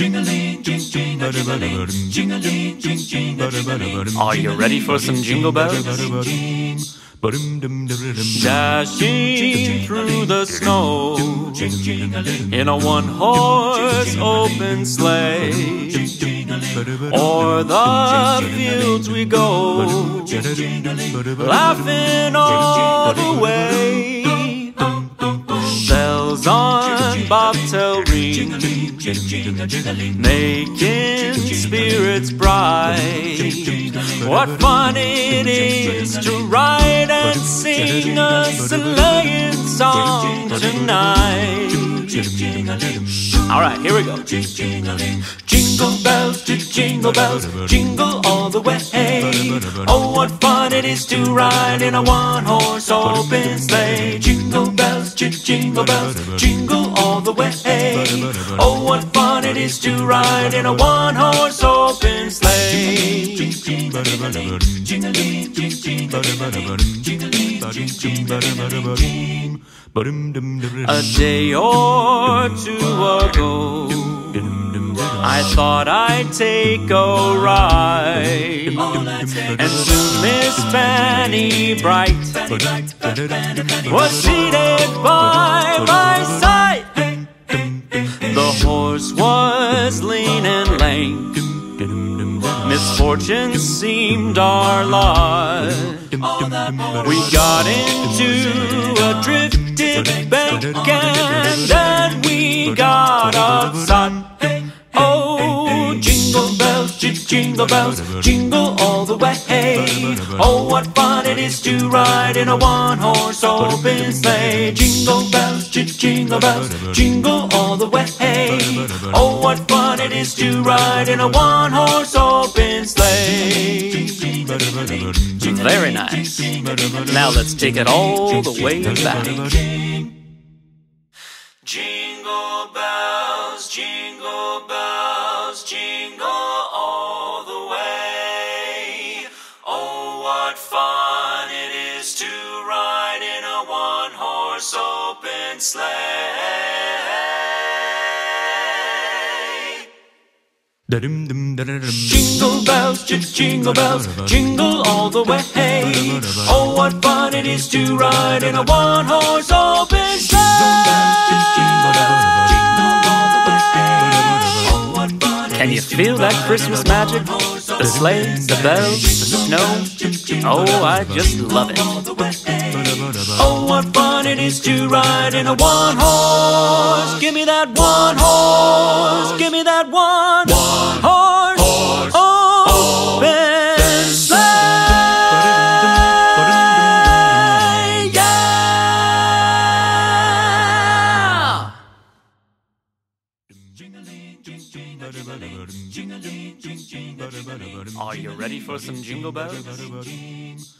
Are you ready for some jingle bells? Dashing through the snow in a one horse open sleigh. O'er the fields we go, laughing all the way. Making spirits bright. What fun it is to ride and sing a sleighing song tonight. All right, here we go. Jingle bells, jingle bells, jingle all the way. Oh, what fun it is to ride in a one-horse open sleigh. Jingle bells, jingle bells, jingle all the way. Oh, what fun it is to ride in a one-horse open sleigh. A day or two ago, I thought I'd take a ride. And soon Miss Fanny Bright was seated by my side. The horse was lean and lame. Misfortune seemed our lot. We got into a drifted bank and then we got upside. Jingle bells, jingle bells, jingle all the way. Oh, what fun it is to ride in a one-horse open sleigh. Jingle bells, jingle bells, jingle all the way. Oh, what fun it is to ride in a one-horse open sleigh. Very nice. Now let's take it all the way back. Jingle bells, jingle bells, jingle open sleigh. Jingle bells, jingle bells, jingle all the way. Oh, what fun it is to ride in a one horse open sleigh. Can you feel that Christmas magic? The sleigh, the bells, the snow. Oh, I just love it. Oh, what fun it is to ride in a one horse. Give me that one horse. Give me that one horse. Oh open sleigh. Yeah. Are you ready for some jingle bells?